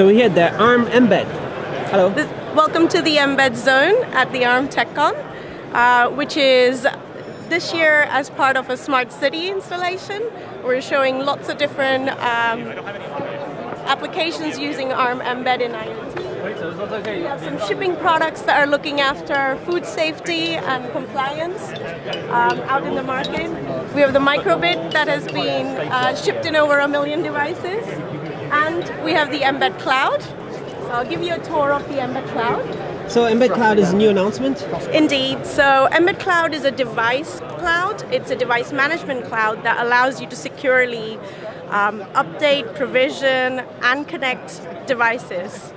So we had the ARM mbed. Hello. This, welcome to the Mbed Zone at the ARM TechCon, uh, which is this year as part of a smart city installation. We're showing lots of different um, applications using ARM Mbed in IoT. We have some shipping products that are looking after food safety and compliance um, out in the market. We have the microbit that has been uh, shipped in over a million devices. And we have the Mbed Cloud. So I'll give you a tour of the Mbed Cloud. So Mbed Cloud is a new announcement? Indeed. So Mbed Cloud is a device cloud. It's a device management cloud that allows you to securely um, update, provision, and connect devices.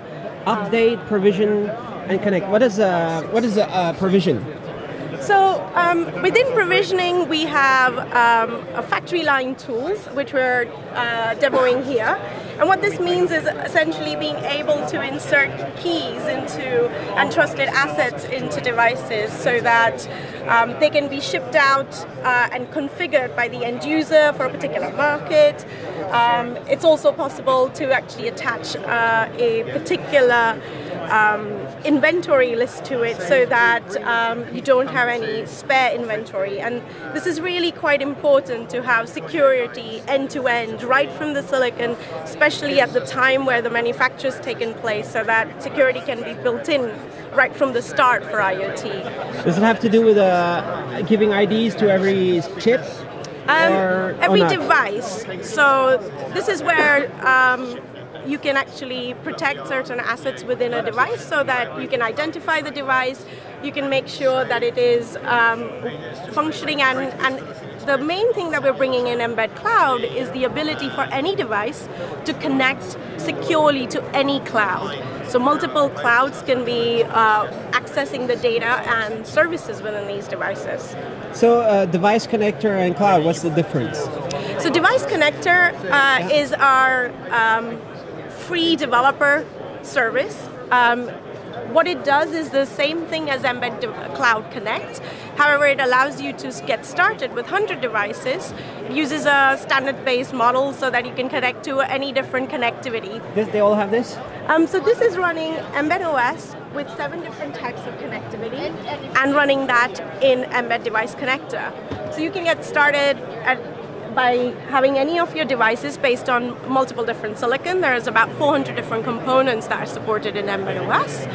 Update, provision, and connect. What is a what is a, a provision? So um, within provisioning, we have um, a factory line tools, which we're uh, demoing here. And what this means is essentially being able to insert keys into and trusted assets into devices so that um, they can be shipped out uh, and configured by the end user for a particular market. Um, it's also possible to actually attach uh, a particular um, inventory list to it so that um, you don't have any spare inventory. And this is really quite important to have security end to end, right from the silicon, especially at the time where the manufacture has taken place, so that security can be built in right from the start for IoT. Does it have to do with uh, giving IDs to every chip? Um, or, every device. So this is where um, you can actually protect certain assets within a device so that you can identify the device, you can make sure that it is um, functioning and, and the main thing that we're bringing in Mbed Cloud is the ability for any device to connect securely to any cloud. So multiple clouds can be uh, accessing the data and services within these devices. So uh, device connector and cloud, what's the difference? So device connector uh, is our um, free developer service. Um, what it does is the same thing as Mbed Cloud Connect. However, it allows you to get started with 100 devices. It uses a standard-based model so that you can connect to any different connectivity. This, they all have this? Um, so this is running Mbed OS with seven different types of connectivity and running that in Mbed Device Connector. So you can get started at by having any of your devices based on multiple different silicon. There's about 400 different components that are supported in Mbed OS.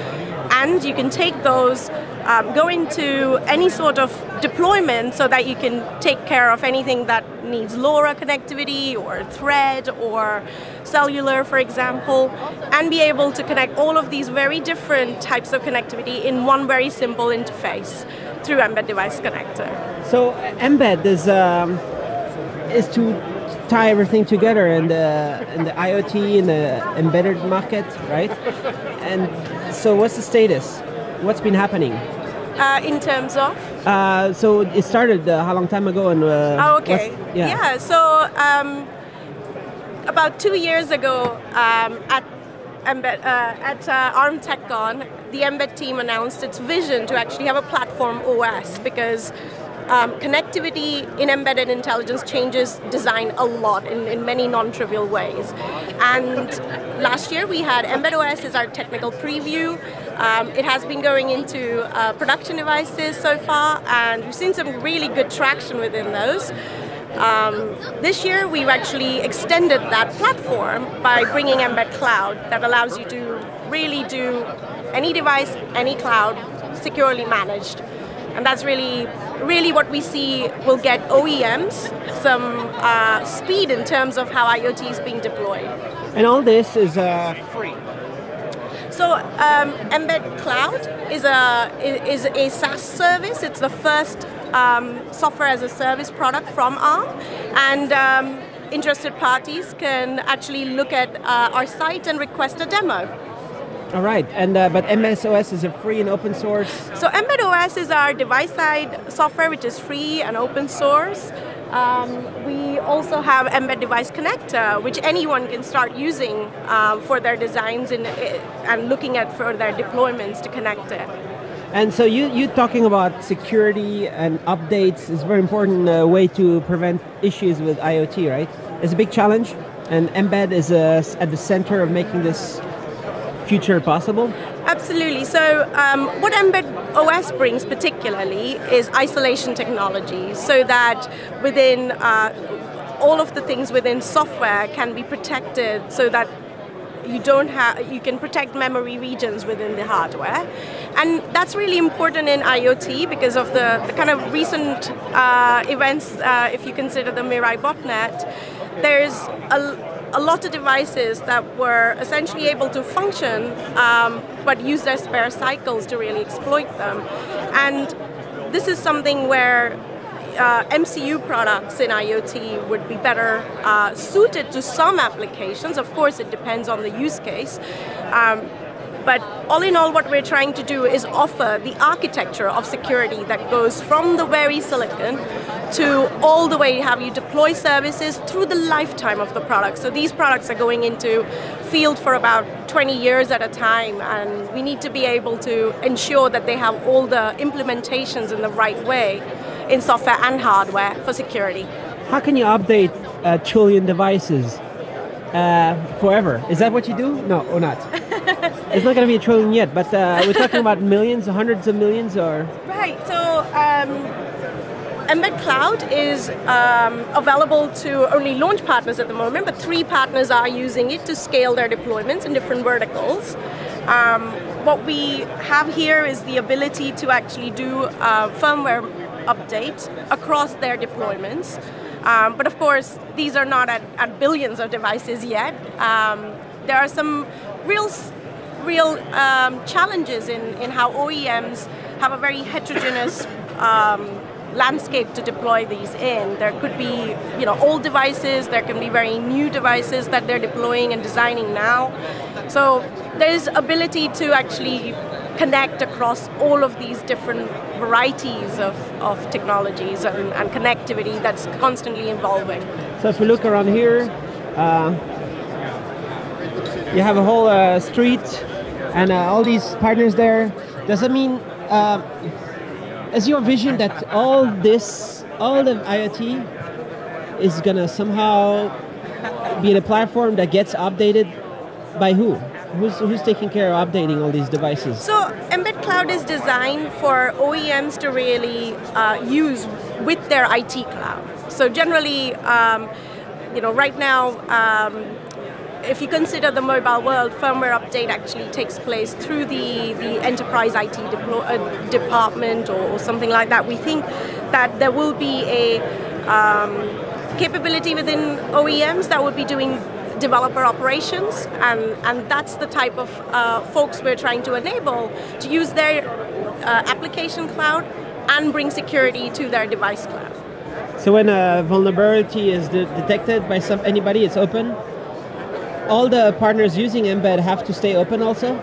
And you can take those, um, go into any sort of deployment so that you can take care of anything that needs LoRa connectivity or thread or cellular, for example, and be able to connect all of these very different types of connectivity in one very simple interface through Mbed Device Connector. So Mbed is um is to tie everything together in the in the IoT and the embedded market, right? And so, what's the status? What's been happening? Uh, in terms of? Uh, so it started uh, how long time ago? And uh, oh, okay, yeah. yeah. So um, about two years ago, um, at Mbed, uh, at uh, ARM TechCon, the Mbed team announced its vision to actually have a platform OS because um, connectivity in embedded intelligence changes design a lot in, in many non-trivial ways. And last year we had Mbed OS as our technical preview. Um, it has been going into uh, production devices so far, and we've seen some really good traction within those. Um, this year, we've actually extended that platform by bringing Mbed Cloud that allows you to really do any device, any cloud, securely managed. And that's really really what we see will get OEMs some uh, speed in terms of how IoT is being deployed. And all this is uh, free. So um, Mbed Cloud is a is a SaaS service. It's the first um, software as a service product from ARM, and um, interested parties can actually look at uh, our site and request a demo. All right, and uh, but Mbed OS is a free and open source. So Mbed OS is our device-side software, which is free and open source. Um, we also have Mbed Device Connector, which anyone can start using uh, for their designs and, and looking at for their deployments to connect it. And so you you talking about security and updates is a very important uh, way to prevent issues with IoT, right? It's a big challenge, and Mbed is uh, at the center of making this future possible? Absolutely. So, um, what Mbed OS brings particularly is isolation technology, so that within uh, all of the things within software can be protected, so that you don't have you can protect memory regions within the hardware and that's really important in IoT because of the, the kind of recent uh, events uh, if you consider the Mirai botnet there's a, a lot of devices that were essentially able to function um, but use their spare cycles to really exploit them and this is something where uh, MCU products in IoT would be better uh, suited to some applications. Of course, it depends on the use case. Um, but all in all, what we're trying to do is offer the architecture of security that goes from the very silicon to all the way how you deploy services through the lifetime of the product. So these products are going into field for about 20 years at a time, and we need to be able to ensure that they have all the implementations in the right way in software and hardware for security. How can you update a trillion devices uh, forever? Is that what you do? No, or not? it's not going to be a trillion yet, but uh, we're talking about millions, hundreds of millions, or right. So. Um, Mbed Cloud is um, available to only launch partners at the moment, but three partners are using it to scale their deployments in different verticals. Um, what we have here is the ability to actually do firmware update across their deployments. Um, but of course, these are not at, at billions of devices yet. Um, there are some real, real um, challenges in, in how OEMs have a very heterogeneous um, landscape to deploy these in. There could be, you know, old devices. There can be very new devices that they're deploying and designing now. So there's ability to actually connect across all of these different varieties of, of technologies and, and connectivity that's constantly evolving. So if we look around here, uh, you have a whole uh, street and uh, all these partners there. Does that mean, uh, is your vision that all this, all the IoT is gonna somehow be a platform that gets updated by who? Who's, who's taking care of updating all these devices? So Mbed Cloud is designed for OEMs to really uh, use with their IT cloud. So generally, um, you know, right now, um, if you consider the mobile world, firmware update actually takes place through the, the enterprise IT deplo- uh, department or, or, something like that. We think that there will be a um, capability within OEMs that will be doing developer operations, and, and that's the type of uh, folks we're trying to enable to use their uh, application cloud and bring security to their device cloud. So when a vulnerability is de- detected by some anybody, it's open. All the partners using Mbed have to stay open also,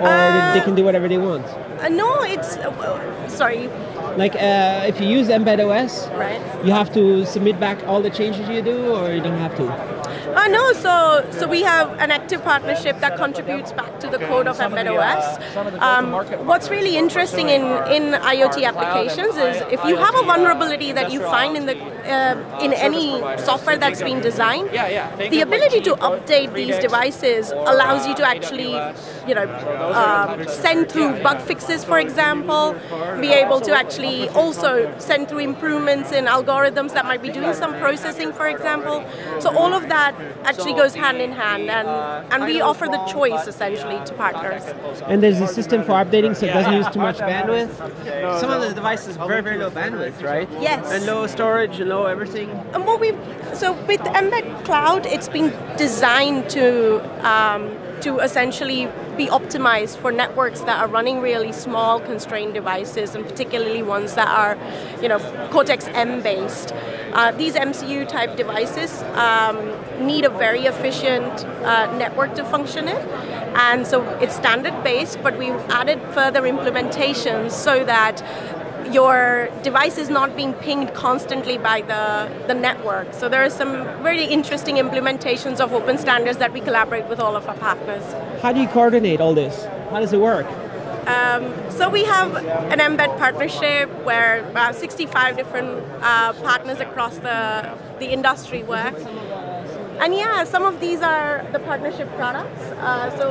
or uh, they can do whatever they want. Uh, no, it's uh, sorry. Like uh, if you use Mbed OS, right. you have to submit back all the changes you do, or you don't have to. Uh, no, so so we have an active partnership that contributes back to the code of MBedOS. Um, what's really interesting in, in IoT applications is if you have a vulnerability that you find in the uh, in any software that's been designed, the ability to update these devices allows you to actually, you know, um, send through bug fixes, for example, be able to actually also send through improvements in algorithms that might be doing some processing, for example. So all of that actually goes hand in hand, and, and we offer the choice essentially to partners. And there's a system for updating so it doesn't use too much bandwidth. Some of the devices very very low bandwidth, right? Yes. And low storage and low everything. And what we so with Mbed Cloud, it's been designed to um, to essentially be optimized for networks that are running really small constrained devices and particularly ones that are you know cortex m based uh, these mcu type devices um, need a very efficient uh, network to function in and so it's standard based but we've added further implementations so that your device is not being pinged constantly by the, the network. So there are some very interesting implementations of open standards that we collaborate with all of our partners. How do you coordinate all this? How does it work? Um, so we have an mbed partnership where about 65 different uh, partners across the, the industry work. and yeah, some of these are the partnership products. Uh, so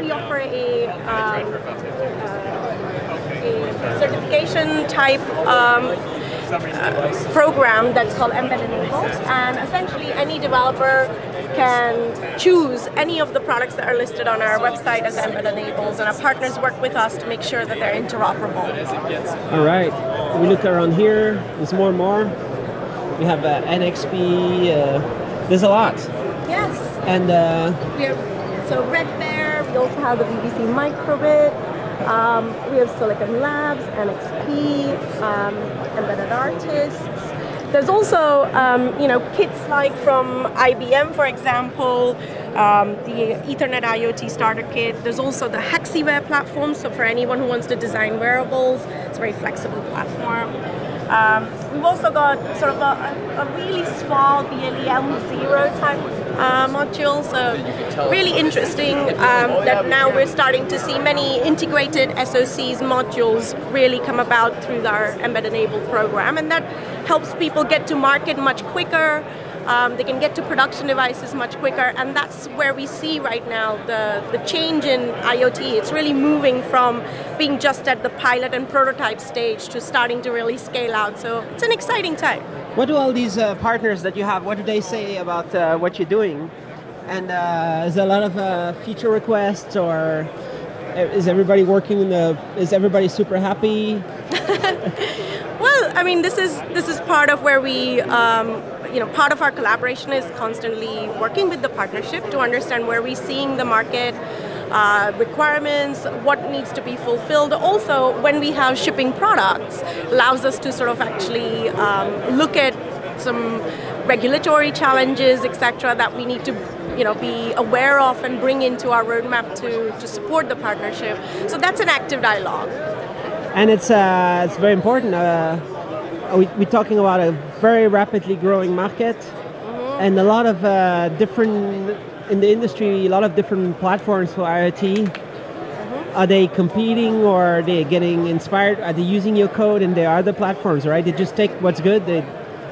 we offer a, um, uh, a certification type um, uh, program that's called Mbed Enabled, and essentially any developer can choose any of the products that are listed on our website as Mbed Enabled, and our partners work with us to make sure that they're interoperable. All right, we look around here. There's more and more. We have uh, NXP. Uh, there's a lot. Yes. And uh, we have so Red Bear. We also have the BBC Microbit. Um, we have Silicon Labs, NXP, um, Embedded Artists. There's also, um, you know, kits like from IBM, for example, um, the Ethernet IoT starter kit. There's also the Hexiwear platform, so for anyone who wants to design wearables, it's a very flexible platform. Um, we've also got sort of a, a really small BLE-M0 type uh, module, so really interesting um, that now we're starting to see many integrated SoCs modules really come about through our Mbed Enable program, and that helps people get to market much quicker, um, they can get to production devices much quicker, and that's where we see right now the, the change in IoT. It's really moving from being just at the pilot and prototype stage to starting to really scale out. So it's an exciting time. What do all these uh, partners that you have, what do they say about uh, what you're doing? And uh, is there a lot of uh, feature requests or is everybody working in the, is everybody super happy? well, I mean, this is, this is part of where we, um, you know, part of our collaboration is constantly working with the partnership to understand where we're seeing the market uh, requirements, what needs to be fulfilled. Also, when we have shipping products, allows us to sort of actually um, look at some regulatory challenges, etc., that we need to you know, be aware of and bring into our roadmap to, to support the partnership. So that's an active dialogue. And it's, uh, it's very important. Uh, we, we're talking about a very rapidly growing market mm-hmm. and a lot of uh, different in the industry a lot of different platforms for IoT. Mm-hmm. Are they competing or are they getting inspired? Are they using your code there are other platforms, right? They just take what's good. They,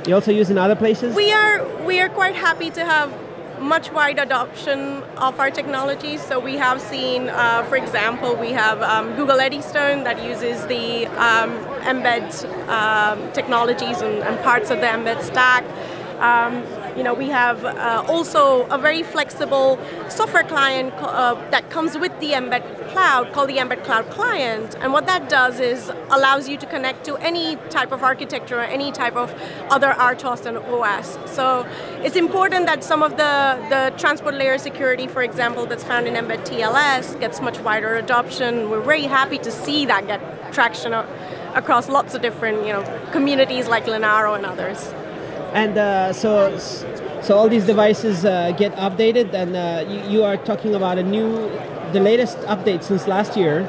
they also use in other places. We are we are quite happy to have much wide adoption of our technology. So we have seen, uh, for example, we have um, Google Eddystone that uses the um, mbed um, technologies and, and, parts of the mbed stack. You know, we have uh, also a very flexible software client uh, that comes with the Mbed Cloud called the Mbed Cloud Client. And what that does is allows you to connect to any type of architecture or any type of other RTOS and OS. So it's important that some of the, the transport layer security, for example, that's found in Mbed TLS gets much wider adoption. We're very happy to see that get traction across lots of different you know, communities like Linaro and others and uh, so so all these devices uh, get updated and uh, you, you, are talking about a new the latest update since last year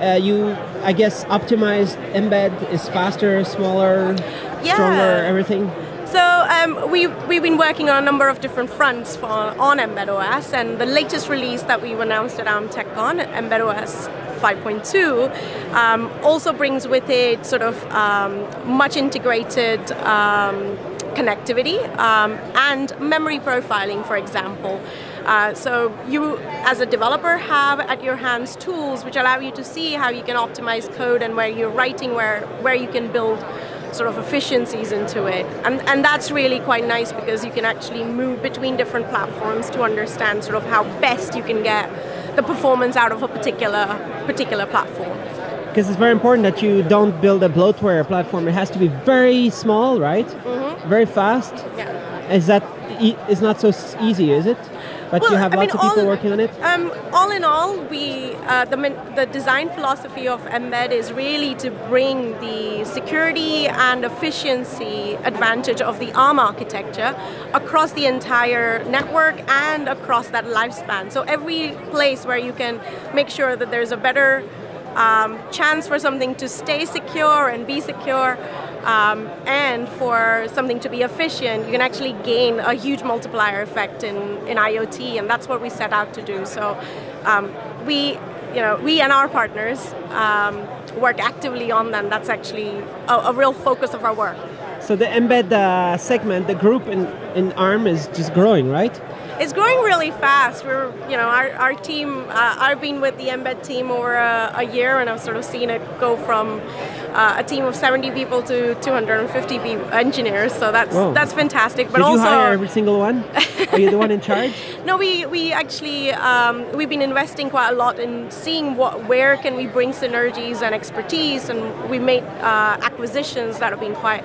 uh, you i guess optimized mbed is faster smaller yeah. stronger everything so um, we, we've been working on a number of different fronts for, on Mbed OS, and the latest release that we've announced at Arm TechCon, Mbed OS 5.2, um, also brings with it sort of um, much integrated um, connectivity um, and memory profiling, for example. Uh, so you, as a developer, have at your hands tools which allow you to see how you can optimize code and where you're writing, where where you can build sort of efficiencies into it. And, and that's really quite nice because you can actually move between different platforms to understand sort of how best you can get the performance out of a particular particular platform because it's very important that you don't build a bloatware platform. It has to be very small, right? Mm-hmm. Very fast. Yeah. Is that is not so easy, is it? But well, you have I lots mean, of people all, working on it. Um, all in all, we uh, the the design philosophy of Mbed is really to bring the security and efficiency advantage of the ARM architecture across the entire network and across that lifespan. So every place where you can make sure that there's a better um, chance for something to stay secure and be secure, um, and for something to be efficient, you can actually gain a huge multiplier effect in, in IoT, and that's what we set out to do. So um, we, you know, we and our partners um, work actively on them. That's actually a, a, real focus of our work. So the mbed uh, segment, the group in, in ARM is just growing, right? It's growing really fast. We're, you know, our, our team, uh, I've been with the Mbed team over a, a, year and I've sort of seen it go from uh, a team of 70 people to 250 people, engineers. So that's Whoa. that's fantastic. But Did also, you hire every single one? Are you the one in charge? no, we, we actually, um, we've been investing quite a lot in seeing what, where can we bring synergies and expertise and we made uh, acquisitions that have been quite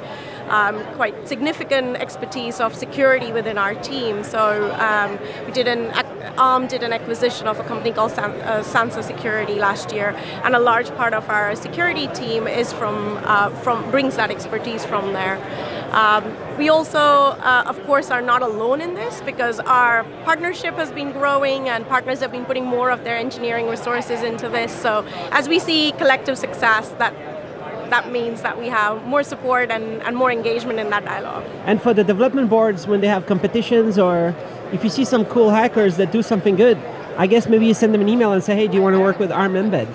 um, quite significant expertise of security within our team. So um, we did an ARM did an acquisition of a company called uh, Sansa Security last year, and a large part of our security team is from uh, from brings that expertise from there. Um, we also, uh, of course, are not alone in this because our partnership has been growing and partners have been putting more of their engineering resources into this. So as we see collective success, that that means that we have more support and, and more engagement in that dialogue. And for the development boards, when they have competitions or if you see some cool hackers that do something good, I guess maybe you send them an email and say, hey, do you want to work with ARM Mbed?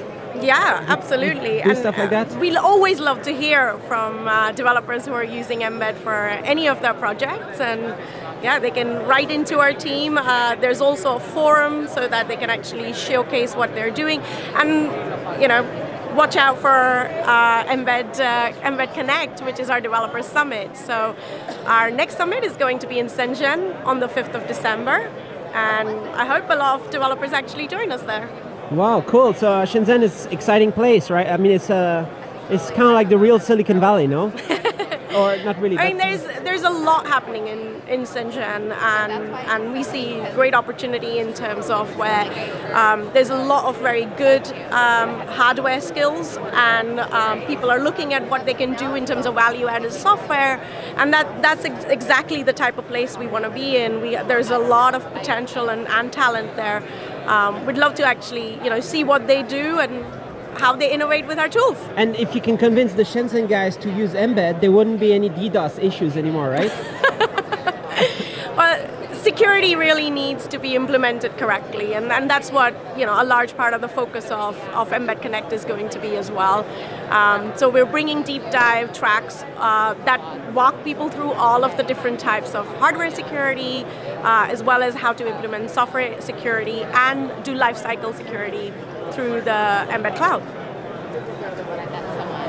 Yeah, absolutely. Do and, stuff like that. Uh, we'll always love to hear from uh, developers who are using Mbed for any of their projects, and yeah, they can write into our team. Uh, there's also a forum so that they can actually showcase what they're doing, and you know, watch out for uh, Mbed, uh, Mbed Connect, which is our developer summit. So our next summit is going to be in Shenzhen on the 5th of December, and I hope a lot of developers actually join us there. Wow, cool. So uh, Shenzhen is exciting place, right? I mean, it's uh, it's kind of like the real Silicon Valley, no? or not really? I mean, there's there's a lot happening in in Shenzhen, and and we see great opportunity in terms of where um, there's a lot of very good um, hardware skills, and um, people are looking at what they can do in terms of value-added software, and that that's ex- exactly the type of place we want to be in. We there's a lot of potential and, and talent there. Um, we'd love to actually you know see what they do and how they innovate with our tools. And if you can convince the Shenzhen guys to use Mbed, there wouldn't be any DDoS issues anymore, right? well, security really needs to be implemented correctly, and, and that's what you know a large part of the focus of, of Mbed Connect is going to be as well. Um, so we're bringing deep dive tracks uh, that walk people through all of the different types of hardware security, uh, as well as how to implement software security and do lifecycle security through the Mbed Cloud.